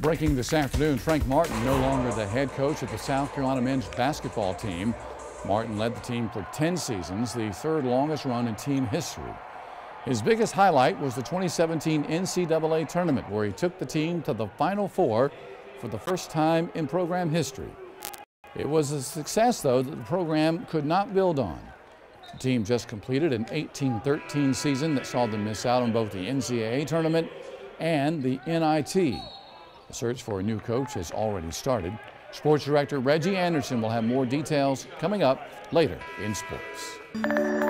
Breaking this afternoon, Frank Martin no longer the head coach of the South Carolina men's basketball team. Martin led the team for 10 seasons, the third longest run in team history. His biggest highlight was the 2017 NCAA tournament where he took the team to the Final Four for the first time in program history. It was a success, though, that the program could not build on. The team just completed an 18-13 season that saw them miss out on both the NCAA tournament and the NIT. Search for a new coach has already started. Sports Director Reggie Anderson will have more details coming up later in sports.